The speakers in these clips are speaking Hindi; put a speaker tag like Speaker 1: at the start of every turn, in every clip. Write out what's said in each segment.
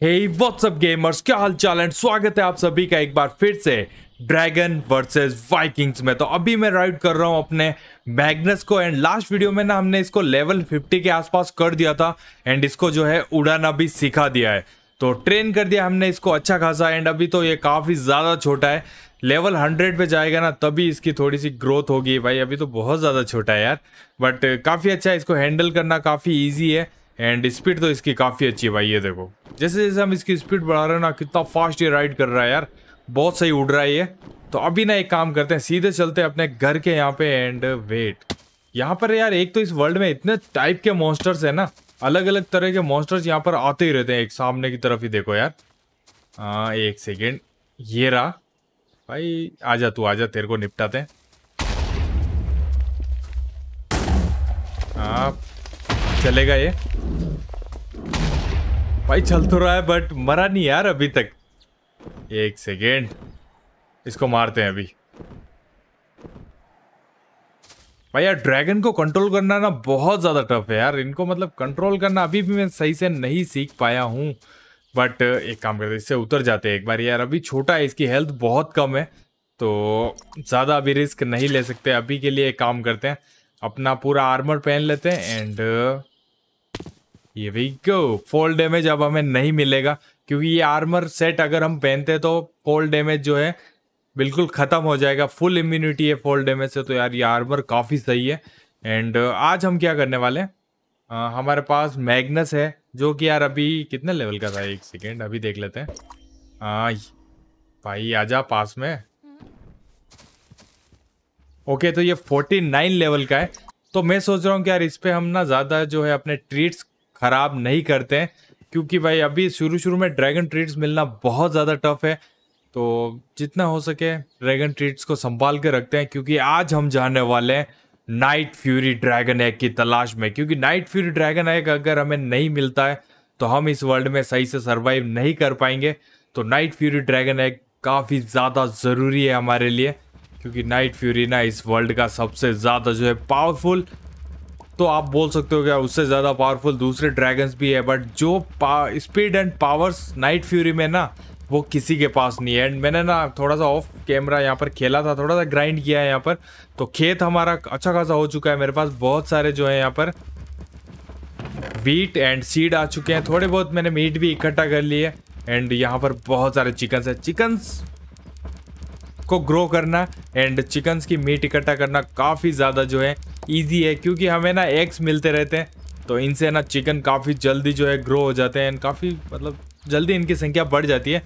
Speaker 1: हे व्हाट्सअप गेमर्स क्या हाल चाल एंड स्वागत है आप सभी का एक बार फिर से ड्रैगन वर्सेस वाइकिंग्स में। तो अभी मैं राइड कर रहा हूँ अपने मैग्नस को। एंड लास्ट वीडियो में ना हमने इसको लेवल 50 के आसपास कर दिया था। एंड इसको जो है उड़ाना भी सिखा दिया है। तो ट्रेन कर दिया हमने इसको अच्छा खासा। एंड अभी तो ये काफ़ी ज़्यादा छोटा है। लेवल 100 पे जाएगा ना, तभी इसकी थोड़ी सी ग्रोथ होगी। भाई, अभी तो बहुत ज़्यादा छोटा है यार। बट काफ़ी अच्छा है, इसको हैंडल करना काफ़ी ईजी है। एंड स्पीड तो इसकी काफ़ी अच्छी है भाई, ये देखो। जैसे जैसे हम इसकी स्पीड बढ़ा रहे हैं ना, कितना फास्ट ये राइड कर रहा है यार। बहुत सही उड़ रहा है ये। तो अभी ना एक काम करते हैं, सीधे चलते हैं अपने घर के यहाँ पे एंड वेट यहाँ पर यार, एक तो इस वर्ल्ड में इतने टाइप के मॉन्स्टर्स है ना। अलग अलग तरह के मॉन्स्टर्स यहाँ पर आते ही रहते हैं, एक सामने की तरफ़ ही देखो यार। हाँ एक सेकेंड ये रहा। भाई, आजा तू, आजा, तेरे को निपटाते हैं। हाँ। चलेगा ये? भाई, चल तो रहा है बट मरा नहीं यार अभी तक। एक सेकेंड इसको मारते हैं अभी। भाई, यार ड्रैगन को कंट्रोल करना ना बहुत ज़्यादा टफ है यार। इनको मतलब कंट्रोल करना अभी भी मैं सही से नहीं सीख पाया हूँ। बट एक काम करते इससे उतर जाते हैं एक बार। यार, अभी छोटा है, इसकी हेल्थ बहुत कम है। तो ज़्यादा अभी रिस्क नहीं ले सकते। अभी के लिए एक काम करते हैं, अपना पूरा आर्मर पहन लेते हैं एंड ये वी गो फॉल डैमेज अब हमें नहीं मिलेगा क्योंकि ये आर्मर सेट अगर हम पहनते हैं तो फॉल डैमेज जो है बिल्कुल ख़त्म हो जाएगा. फुल इम्यूनिटी है फॉल डैमेज से तो यार ये आर्मर काफ़ी सही है. एंड आज हम क्या करने वाले हैं? आ, हमारे पास मैग्नस है जो कि यार अभी कितने लेवल का था? एक सेकेंड अभी देख लेते हैं. आ, भाई आजा पास में. ओके तो ये 49 लेवल का है. तो मैं सोच रहा हूँ कि यार इस पे हम ना ज़्यादा जो है अपने ट्रीट्स ख़राब नहीं करते हैं, क्योंकि भाई अभी शुरू शुरू में ड्रैगन ट्रीट्स मिलना बहुत ज़्यादा टफ है। तो जितना हो सके ड्रैगन ट्रीट्स को संभाल के रखते हैं, क्योंकि आज हम जाने वाले हैं नाइट फ्यूरी ड्रैगन एग की तलाश में। क्योंकि नाइट फ्यूरी ड्रैगन एग अगर हमें नहीं मिलता है तो हम इस वर्ल्ड में सही से सर्वाइव नहीं कर पाएँगे। तो नाइट फ्यूरी ड्रैगन एग काफ़ी ज़्यादा ज़रूरी है हमारे लिए, क्योंकि नाइट फ्यूरी ना इस वर्ल्ड का सबसे ज़्यादा जो है पावरफुल तो आप बोल सकते हो क्या उससे ज़्यादा पावरफुल दूसरे ड्रैगन्स भी है बट जो speed and powers Night Fury में ना, वो किसी के पास नहीं है। एंड मैंने ना थोड़ा सा ऑफ़ कैमरा यहाँ पर खेला था, थोड़ा सा ग्राइंड किया है यहाँ पर। तो खेत हमारा अच्छा खासा हो चुका है, मेरे पास बहुत सारे जो है यहाँ पर वीट एंड सीड आ चुके हैं। थोड़े बहुत मैंने मीट भी इकट्ठा कर लिए एंड यहाँ पर बहुत सारे चिकन्स है। चिकन्स को ग्रो करना एंड चिकन्स की मीट इकट्ठा करना काफ़ी ज़्यादा जो है ईजी है, क्योंकि हमें ना एग्स मिलते रहते हैं तो इनसे ना चिकन काफ़ी जल्दी जो है ग्रो हो जाते हैं काफ़ी मतलब जल्दी इनकी संख्या बढ़ जाती है।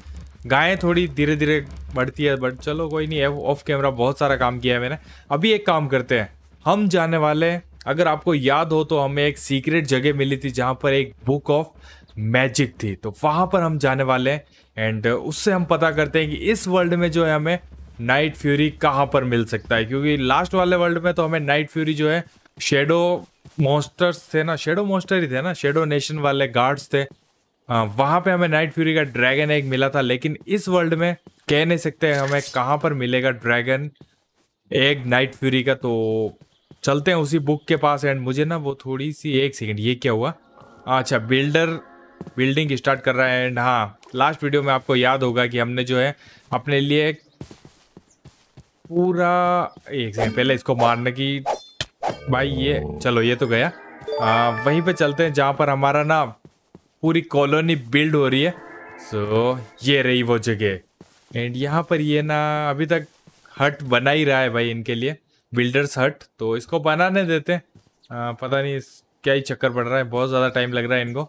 Speaker 1: गायें थोड़ी धीरे धीरे बढ़ती है बट चलो कोई नहीं है ऑफ़ कैमरा बहुत सारा काम किया है मैंने। अभी एक काम करते हैं, हम जाने वाले अगर आपको याद हो तो हमें एक सीक्रेट जगह मिली थी जहाँ पर एक बुक ऑफ़ मैजिक थी तो वहाँ पर हम जाने वाले हैं एंड उससे हम पता करते हैं कि इस वर्ल्ड में जो है हमें नाइट फ्यूरी कहाँ पर मिल सकता है? क्योंकि लास्ट वाले वर्ल्ड में तो हमें नाइट फ्यूरी जो है शेडो मोस्टर्स थे ना शेडो मोस्टर ही थे ना शेडो नेशन वाले गार्ड्स थे। वहाँ पे हमें नाइट फ्यूरी का ड्रैगन एग मिला था, लेकिन इस वर्ल्ड में कह नहीं सकते हमें कहाँ पर मिलेगा ड्रैगन एग नाइट फ्यूरी का तो चलते हैं उसी बुक के पास। एंड मुझे ना वो थोड़ी सी, एक सेकंड ये क्या हुआ? अच्छा बिल्डर बिल्डिंग स्टार्ट कर रहा है। एंड हाँ लास्ट वीडियो में आपको याद होगा कि हमने जो है, अपने लिए पूरा एक सेकंड पहले इसको मारने की। भाई ये चलो ये तो गया। आ, वहीं पे चलते हैं जहाँ पर हमारा ना पूरी कॉलोनी बिल्ड हो रही है। सो so, ये रही वो जगह। एंड यहाँ पर ये ना अभी तक हट बना ही रहा है भाई इनके लिए। बिल्डर्स हट तो इसको बनाने देते हैं। पता नहीं क्या ही चक्कर पड़ रहा है बहुत ज़्यादा टाइम लग रहा है इनको।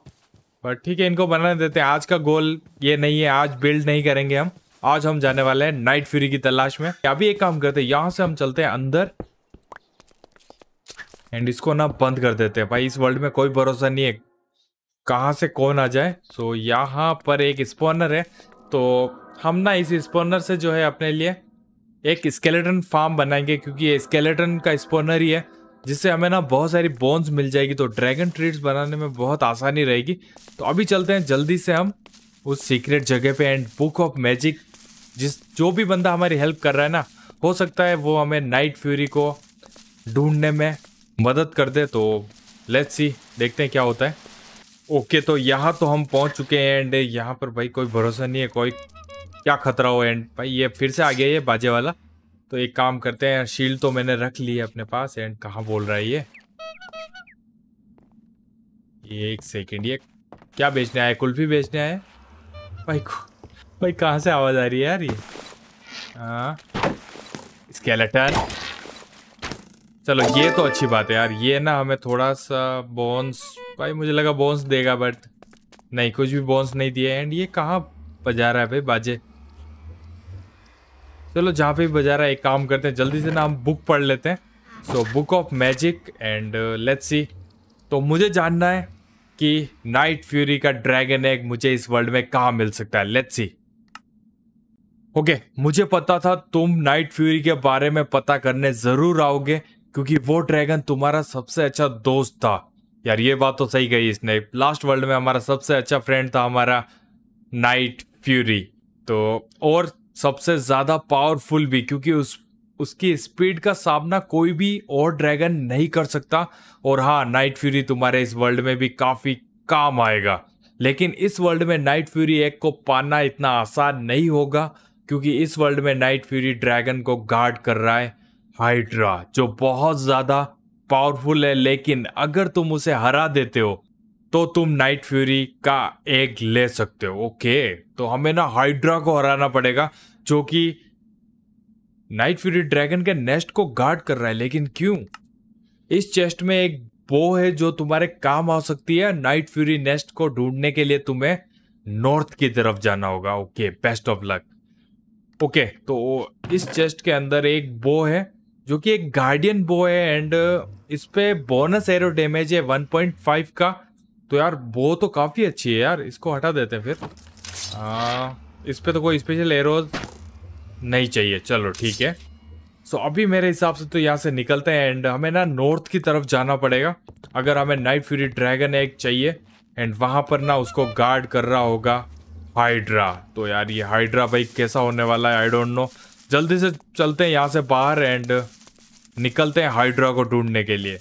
Speaker 1: बट ठीक है इनको बनाने देते हैं। आज का गोल ये नहीं है आज बिल्ड नहीं करेंगे हम। आज हम जाने वाले हैं नाइट फ्यूरी की तलाश में। अभी एक काम करते हैं, यहाँ से हम चलते हैं अंदर। एंड इसको ना बंद कर देते हैं। भाई, इस वर्ल्ड में कोई भरोसा नहीं है। कहाँ से कौन आ जाए? सो यहाँ पर एक स्पॉनर है। तो हम ना इस स्पॉनर से जो है अपने लिए एक स्केलेटन फार्म बनाएँगे, क्योंकि ये स्केलेटन का स्पॉनर ही है, जिससे हमें ना बहुत सारी बोन्स मिल जाएगी। तो ड्रैगन ट्रीट्स बनाने में बहुत आसानी रहेगी। तो अभी चलते हैं, जल्दी से हम उस सीक्रेट जगह पे। एंड बुक ऑफ़ मैजिक जिस, जो भी बंदा हमारी हेल्प कर रहा है ना, हो सकता है वो हमें नाइट फ्यूरी को ढूँढने में मदद कर दे तो लेट्स सी देखते हैं क्या होता है। ओके तो यहाँ तो हम पहुँच चुके हैं एंड यहाँ पर भाई कोई भरोसा नहीं है, कोई क्या खतरा हो एंड भाई ये फिर से आ गया ये बाजे वाला। तो एक काम करते हैं शील्ड तो मैंने रख ली है अपने पास एंड कहाँ बोल रहा है ये? एक सेकेंड ये क्या बेचने आया कुल्फी बेचने आए भाई भाई, कहाँ से आवाज़ आ रही है यार ये? हाँ। स्केलेटन चलो, ये तो अच्छी बात है यार। ये ना हमें थोड़ा सा बोन्स भाई, मुझे लगा बोन्स देगा बट नहीं, कुछ भी बोन्स नहीं दिए। एंड ये कहाँ बजा रहा है भाई, बाजे? चलो, जहाँ पे बजा रहा है, एक काम करते हैं। जल्दी से ना हम बुक पढ़ लेते हैं। So book of magic and let's see तो मुझे जानना है कि नाइट फ्यूरी का ड्रैगन एग मुझे इस वर्ल्ड में कहाँ मिल सकता है। लेट्स सी ओके मुझे पता था तुम नाइट फ्यूरी के बारे में पता करने ज़रूर आओगे, क्योंकि वो ड्रैगन तुम्हारा सबसे अच्छा दोस्त था। यार, ये बात तो सही कही इसने। लास्ट वर्ल्ड में हमारा सबसे अच्छा फ्रेंड था हमारा नाइट फ्यूरी तो और सबसे ज़्यादा पावरफुल भी, क्योंकि उस, उसकी स्पीड का सामना कोई भी और ड्रैगन नहीं कर सकता। और हाँ नाइट फ्यूरी तुम्हारे इस वर्ल्ड में भी काफ़ी काम आएगा। लेकिन इस वर्ल्ड में नाइट फ्यूरी एक को पाना इतना आसान नहीं होगा। क्योंकि इस वर्ल्ड में नाइट फ्यूरी ड्रैगन को गार्ड कर रहा है हाइड्रा जो बहुत ज़्यादा पावरफुल है, लेकिन अगर तुम उसे हरा देते हो तो तुम नाइट फ्यूरी का एक ले सकते हो। ओके तो हमें ना हाइड्रा को हराना पड़ेगा, जो कि नाइट फ्यूरी ड्रैगन के नेस्ट को गार्ड कर रहा है। लेकिन क्यों? इस चेस्ट में एक बो है जो तुम्हारे काम आ सकती है। नाइट फ्यूरी नेस्ट को ढूँढने के लिए तुम्हें नॉर्थ की तरफ़ जाना होगा। Okay best of luck okay तो इस चेस्ट के अंदर एक बो है जो कि एक गार्डियन बो है एंड इस पे बोनस एरो डैमेज है 1.5 का। तो यार बो तो काफ़ी अच्छी है यार इसको हटा देते हैं फिर। आ, इस पे तो कोई स्पेशल एरोज नहीं चाहिए। चलो ठीक है। सो so, अभी मेरे हिसाब से तो यहाँ से निकलते हैं एंड हमें ना नॉर्थ की तरफ़ जाना पड़ेगा। अगर हमें नाइट फ्यूरी ड्रैगन एग चाहिए एंड वहाँ पर ना उसको गार्ड कर रहा होगा। हाइड्रा। तो यार ये हाइड्रा भाई कैसा होने वाला है? आई डोंट नो जल्दी से चलते हैं यहाँ से बाहर एंड निकलते हैं हाइड्रा को ढूँढने के लिए।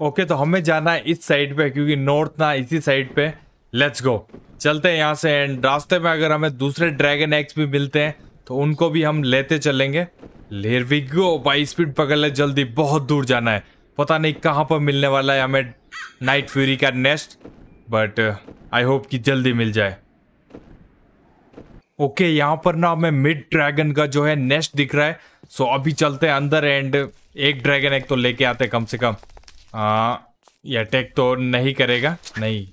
Speaker 1: ओके तो हमें जाना है इस साइड पे क्योंकि नॉर्थ ना, इसी साइड पे। लेट्स गो चलते हैं यहाँ से एंड रास्ते में अगर हमें दूसरे ड्रैगन एक्स भी मिलते हैं तो उनको भी हम लेते चलेंगे। लेर वी गो स्पीड पकड़ ले, जल्दी। बहुत दूर जाना है। पता नहीं कहाँ पर मिलने वाला है हमें। नाइट फ्यूरी का नेस्ट बट आई होप कि जल्दी मिल जाए। ओके okay, यहाँ पर ना हमें मिड ड्रैगन का जो है नेस्ट दिख रहा है। सो अभी चलते हैं अंदर एंड एक ड्रैगन एक तो लेके आते कम से कम। आ, ये अटैक तो नहीं करेगा नहीं।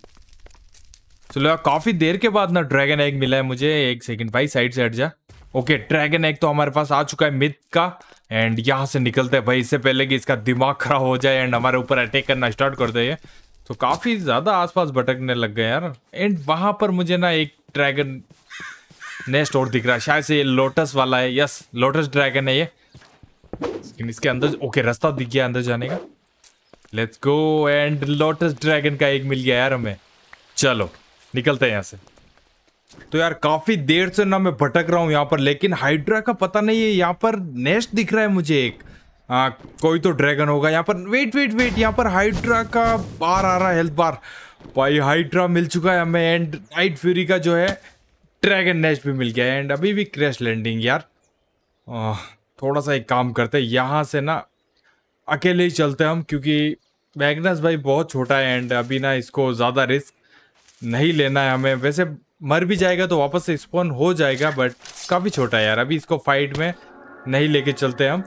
Speaker 1: चलो काफ़ी देर के बाद ना ड्रैगन एग मिला है मुझे। एक सेकंड भाई साइड से हट जा। ओके ड्रैगन एग तो हमारे पास आ चुका है मिथ का। एंड यहाँ से निकलते हैं। भाई इससे पहले कि इसका दिमाग खराब हो जाए एंड हमारे ऊपर अटैक करना स्टार्ट कर दे तो काफ़ी ज़्यादा आसपास भटकने लग गए यार। एंड वहाँ पर मुझे ना एक ड्रैगन नेस्ट और दिख रहा है। शायद से ये लोटस वाला है। यस लोटस ड्रैगन है ये। लेकिन इसके अंदर ओके रास्ता दिख गया अंदर जाने का। Let's go and lotus dragon का एक मिल गया यार हमें। चलो निकलते हैं यहाँ से। तो यार काफ़ी देर से ना मैं भटक रहा हूँ यहाँ पर लेकिन हाइड्रा का पता नहीं है यहाँ पर नेस्ट दिख रहा है मुझे एक। आ, कोई तो ड्रैगन होगा यहाँ पर। वेट वेट वेट यहाँ पर हाइड्रा का बार आ रहा है हेल्थ बार भाई हाइड्रा मिल चुका है हमें एंड नाइट फ्यूरी का जो है ड्रैगन नेस्ट भी मिल गया एंड अभी भी क्रैश लैंडिंग यार। थोड़ा सा एक काम करते हैं, यहाँ से ना अकेले ही चलते हम, क्योंकि मैगनस भाई बहुत छोटा है एंड अभी ना इसको ज़्यादा रिस्क नहीं लेना है हमें। वैसे मर भी जाएगा तो वापस से स्पॉन हो जाएगा बट काफ़ी छोटा है यार। अभी इसको फाइट में नहीं लेके चलते हम।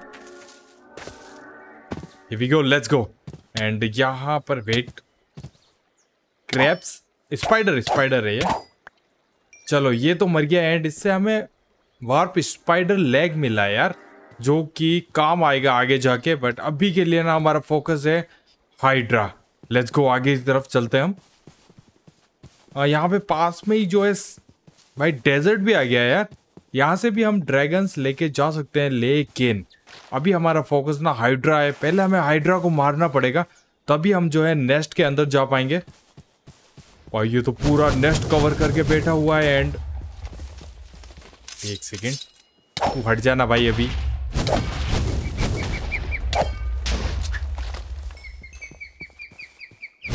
Speaker 1: We go let's go and यहाँ पर वेट क्रैप्स स्पाइडर स्पाइडर है ये। चलो, ये तो मर गया एंड इससे हमें वार्प स्पाइडर लेग मिला यार, जो कि काम आएगा आगे जाके बट अभी के लिए ना हमारा फोकस है हाइड्रा लेट्स गो आगे की तरफ़ चलते हम। यहाँ पे पास में ही जो है, भाई डेजर्ट भी आ गया यार। यहाँ से भी हम ड्रैगन्स लेके जा सकते हैं, लेकिन अभी हमारा फोकस ना हाइड्रा है। पहले हमें हाइड्रा को मारना पड़ेगा, तभी हम जो है नेस्ट के अंदर जा पाएँगे। और ये तो पूरा नेस्ट कवर करके बैठा हुआ है एंड एक सेकेंड तू हट जाना भाई अभी।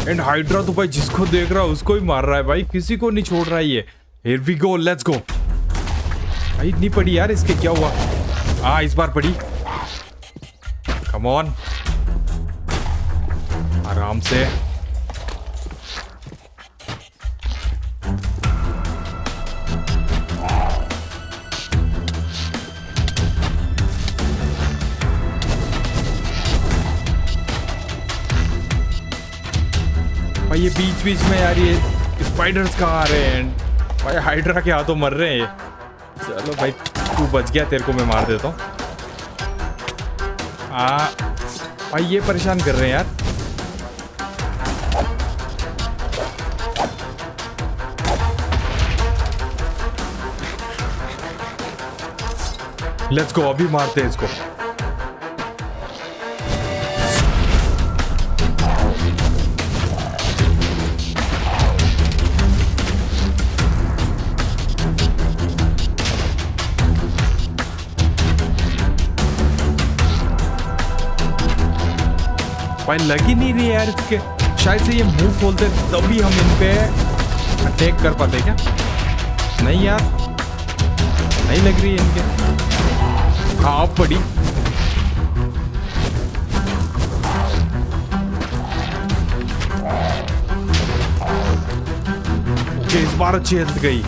Speaker 1: एंड हाइड्रा तो भाई जिसको देख रहा है, उसको ही मार रहा है भाई। किसी को नहीं छोड़ रहा है ये। Here we go let's go भाई इतनी पड़ी यार, इसके क्या हुआ? हाँ इस बार पड़ी। कम ऑन आराम से। बीच में यार ये स्पाइडर्स कहाँ आ रहे हैं? भाई हाइड्रा के हाथों मर रहे हैं ये। चलो भाई, तू बच गया, तेरे को मैं मार देता हूँ। आ, भाई ये परेशान कर रहे हैं यार। लेट्स गो अभी मारते हैं इसको। भाई लग ही नहीं रही यार इसके। शायद से ये मुँह खोलते तभी हम इन पे अटैक कर पाते क्या? नहीं यार। नहीं लग रही है इनके। हाँ पड़ी। ओके, इस बार अच्छी हेल्थ गई।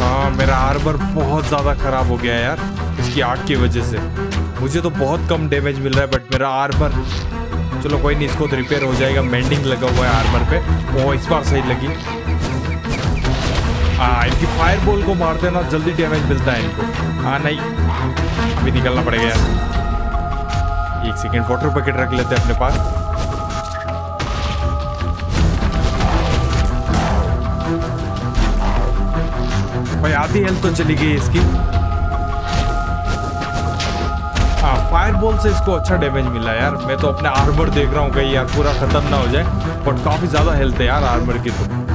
Speaker 1: हाँ मेरा आर्बर बहुत ज़्यादा ख़राब हो गया यार, इसकी आग की वजह से। मुझे तो बहुत कम डैमेज मिल रहा है बट मेरा आर्बर चलो कोई नहीं, इसको तो रिपेयर हो जाएगा। मेंडिंग लगा हुआ है आर्मर पे। ओ, इस बार सही लगी। हाँ इनकी फायर बॉल को मार देना, जल्दी डैमेज मिलता है इनको। हाँ नहीं। अभी निकलना पड़ेगा यार। एक सेकेंड वाटर पैकेट रख लेते हैं अपने पास। आधी हेल्थ तो चली गई इसकी। हाँ फायर बॉल से इसको अच्छा डैमेज मिला यार। मैं तो अपने आर्मर देख रहा हूँ कहीं यार, पूरा खत्म ना हो जाए। बट काफ़ी ज़्यादा हेल्थ है यार आर्मर की तो।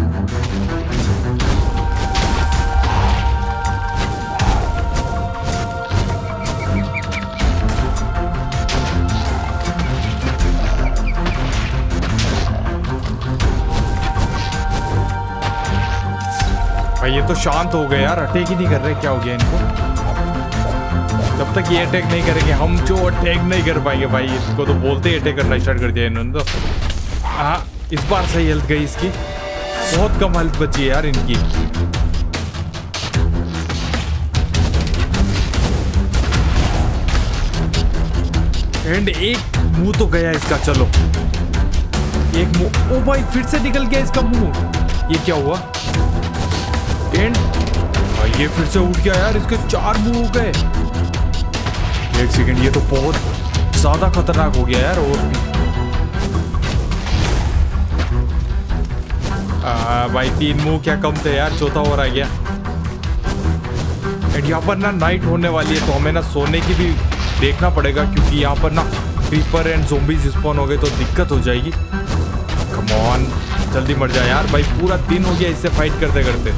Speaker 1: ये तो शांत हो गए यार अटैक ही नहीं कर रहे, क्या हो गया इनको? जब तक ये अटैक नहीं करेंगे, हम जो अटैक नहीं कर पाएँगे भाई, इसको तो बोलते ही अटैक करना स्टार्ट कर दिया इन्होंने तो। हाँ इस बार सही हेल्थ गई इसकी। बहुत कम हेल्थ बची है यार इनकी। एंड एक मुँह तो गया इसका, चलो। एक मुँह, ओ भाई, फिर से निकल गया इसका मुँह। ये क्या हुआ? एंड ये फिर से उठ गया यार इसके चार मुँह हो गए। एक सेकंड ये तो बहुत ज़्यादा खतरनाक हो गया यार और आ, भाई तीन मुँह क्या कम थे यार चौथा और आ गया। एंड यहाँ पर ना नाइट होने वाली है तो हमें ना सोने की भी देखना पड़ेगा क्योंकि यहाँ पर ना क्रीपर एंड जोम्बीज स्पॉन हो गए तो दिक्कत हो जाएगी। कमॉन जल्दी मर जाए यार भाई पूरा दिन हो गया इससे फाइट करते करते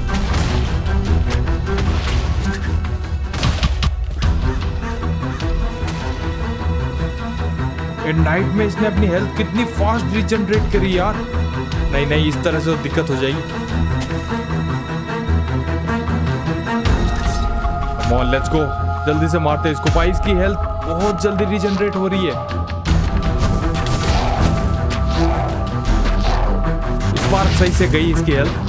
Speaker 1: एंड नाइट में इसने अपनी हेल्थ कितनी फास्ट रिजनरेट करी यार। नहीं नहीं, इस तरह से तो दिक्कत हो जाएगी। मॉल लेट्स गो जल्दी से मारते इसको। भाई, इसकी हेल्थ बहुत जल्दी रिजनरेट हो रही है। इस बार सही से गई इसकी हेल्थ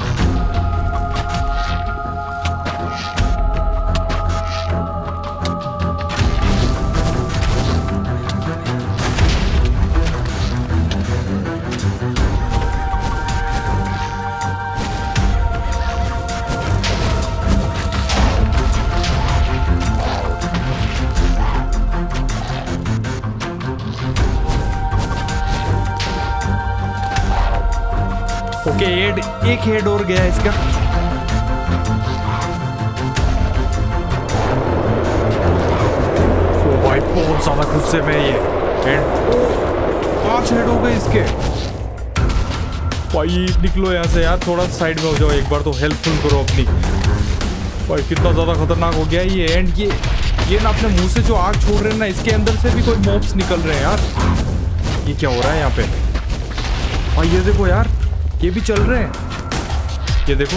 Speaker 1: एक हेड और गया इसका। ओ भाई बहुत ज़्यादा गुस्से में ये। हेड पाँच हेड हो गए इसके। भाई, निकलो यहाँ से यार, थोड़ा साइड में हो जाओ, एक बार तो हेल्पफुल करो अपनी। भाई, कितना ज़्यादा खतरनाक हो गया ये। एंड ये ये ना अपने मुँह से जो आग छोड़ रहे हैं ना, इसके अंदर से भी कोई मोब्स निकल रहे हैं यार। ये क्या हो रहा है यहाँ पे? भाई, ये देखो यार, ये भी चल रहे हैं। ये देखो।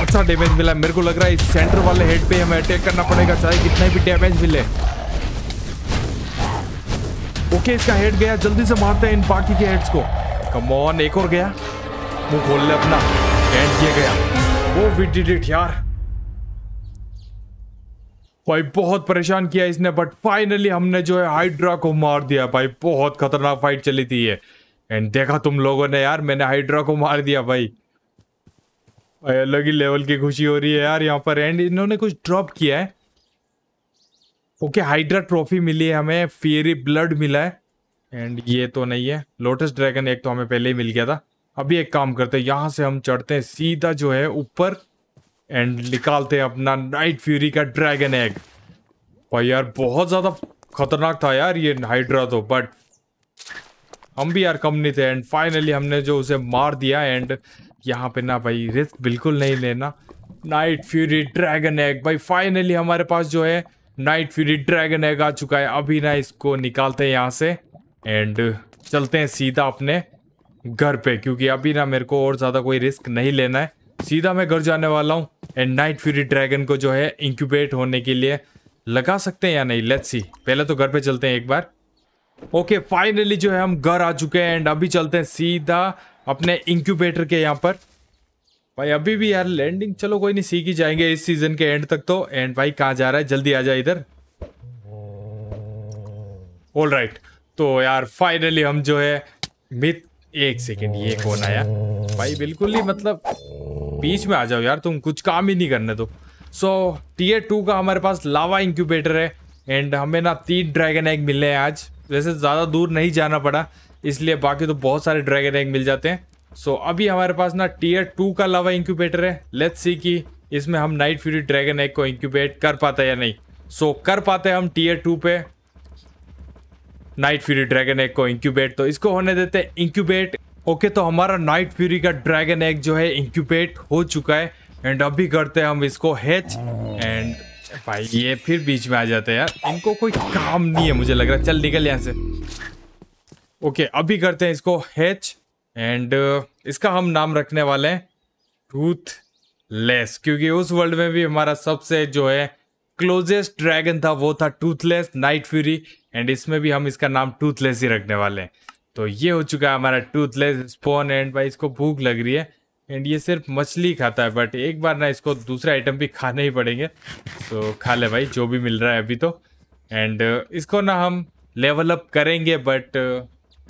Speaker 1: अच्छा डैमेज मिला। मेरे को लग रहा है इस सेंटर वाले हेड पे हमें अटैक करना पड़ेगा। चाहे कितना भी डैमेज मिले। ओके इसका हेड गया। जल्दी से मारते हैं इन बाकी के हेड्स को। कम ऑन एक और गया। मुँह खोल ले अपना। एंड ये गया। वो वी डिड इट यार। भाई, बहुत परेशान किया इसने बट फाइनली हमने जो है हाइड्रा को मार दिया। भाई, बहुत खतरनाक फाइट चली थी ये। एंड देखा तुम लोगों ने यार, मैंने हाइड्रा को मार दिया भाई। भाई, अलग ही लेवल की खुशी हो रही है यार यहाँ पर। एंड इन्होंने कुछ ड्रॉप किया है। ओके हाइड्रा ट्रॉफी मिली है हमें फेरी ब्लड मिला है। एंड ये तो नहीं है लोटस ड्रैगन एक तो हमें पहले ही मिल गया था। अभी एक काम करते हैं, यहाँ से हम चढ़ते हैं, सीधा जो है ऊपर एंड निकालते हैं अपना नाइट फ्यूरी का ड्रैगन एग। भाई यार, बहुत ज़्यादा खतरनाक था यार ये हाइड्रा तो बट हम भी यार कम नहीं थे एंड फाइनली हमने जो उसे मार दिया एंड यहाँ पे ना भाई रिस्क बिल्कुल नहीं लेना। नाइट फ्यूरी ड्रैगन एग भाई फाइनली हमारे पास जो है नाइट फ्यूरी ड्रैगन एग आ चुका है। अभी ना इसको निकालते हैं यहाँ से एंड चलते हैं सीधा अपने घर पे, क्योंकि अभी ना मेरे को और ज़्यादा कोई रिस्क नहीं लेना है। सीधा मैं घर जाने वाला हूँ। एंड नाइट फ्यूरी ड्रैगन को जो है इंक्यूबेट होने के लिए लगा सकते हैं या नहीं? लेट्स सी पहले तो घर पे चलते हैं एक बार। ओके okay, फाइनली जो है हम घर आ चुके हैं एंड अभी चलते हैं सीधा अपने इंक्यूबेटर के यहाँ पर। भाई अभी भी यार लैंडिंग चलो कोई नहीं सीख ही जाएँगे इस सीज़न के एंड तक तो। एंड भाई कहाँ जा रहा है? जल्दी आ जाए इधर। ऑल राइट तो यार फाइनली हम जो है मित एक सेकेंड ये कौन आया? भाई बिल्कुल ही मतलब बीच में आ जाओ यार तुम कुछ काम ही नहीं करने तो सो टीयर टू का हमारे पास लावा इंक्यूबेटर है एंड हमें ना तीन ड्रैगन एग मिले हैं आज। वैसे ज़्यादा दूर नहीं जाना पड़ा इसलिए बाकी तो बहुत सारे ड्रैगन एग मिल जाते हैं। सो so, अभी हमारे पास ना टीयर टू का लावा इंक्यूबेटर है। लेट्स सी कि इसमें हम नाइट फ्यूरी ड्रैगन एग को इंक्यूबेट कर पाते हैं या नहीं। सो so, कर पाते हैं हम टीयर टू पे। नाइट फ्यूरी ड्रैगन एग को इंक्यूबेट तो इसको होने देते हैं इंक्यूबेट ओके तो हमारा नाइट फ्यूरी का ड्रैगन एग जो है इंक्यूबेट हो चुका है। एंड अभी करते हैं हम इसको हैच एंड भाई ये फिर बीच में आ जाते हैं यार। इनको कोई काम नहीं है मुझे लग रहा। है चल निकल यहाँ से। ओके अभी करते हैं इसको हैच एंड uh, इसका हम नाम रखने वाले हैं टूथ लेस क्योंकि उस वर्ल्ड में भी हमारा सबसे जो है क्लोजेस्ट ड्रैगन था वो था टूथलेस नाइट फ्यूरी एंड इसमें भी हम इसका नाम टूथलेस ही रखने वाले हैं। तो ये हो चुका है हमारा टूथलेस स्पोन एंड भाई इसको भूख लग रही है एंड ये सिर्फ़ मछली खाता है बट एक बार ना इसको दूसरे आइटम भी खाने ही पड़ेंगे। तो खा ले भाई जो भी मिल रहा है अभी तो। एंड uh, इसको ना हम लेवल अप करेंगे बट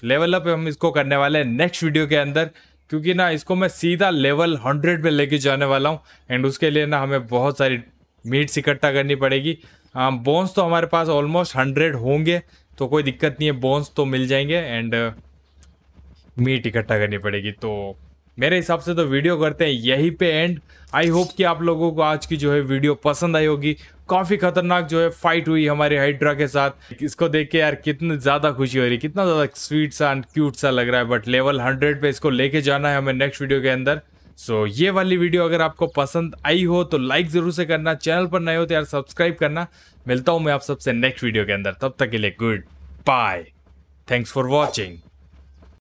Speaker 1: लेवल अप हम इसको करने वाले हैं नेक्स्ट वीडियो के अंदर क्योंकि ना इसको मैं सीधा लेवल हंड्रेड पे लेके जाने वाला हूँ एंड उसके लिए ना हमें बहुत सारी मीट्स इकट्ठा करनी पड़ेगी। बोन्स तो हमारे पास ऑलमोस्ट हंड्रेड होंगे तो कोई दिक्कत नहीं है बोन्स तो मिल जाएँगे एंड मीट इकट्ठा करनी पड़ेगी। तो मेरे हिसाब से तो वीडियो करते हैं, यहीं पे एंड आई होप कि आप लोगों को आज की जो है वीडियो पसंद आई होगी। काफ़ी खतरनाक जो है फाइट हुई हमारे हाइड्रा के साथ। इसको देख के यार कितनी ज़्यादा खुशी हो रही है कितना ज़्यादा स्वीट सा एंड क्यूट सा लग रहा है बट लेवल हंड्रेड पे इसको लेके जाना है हमें नेक्स्ट वीडियो के अंदर। सो so, ये वाली वीडियो अगर आपको पसंद आई हो तो लाइक ज़रूर से करना। चैनल पर नए हो तो यार सब्सक्राइब करना। मिलता हूँ मैं आप सबसे नेक्स्ट वीडियो के अंदर। तब तक के लिए goodbye thanks for watching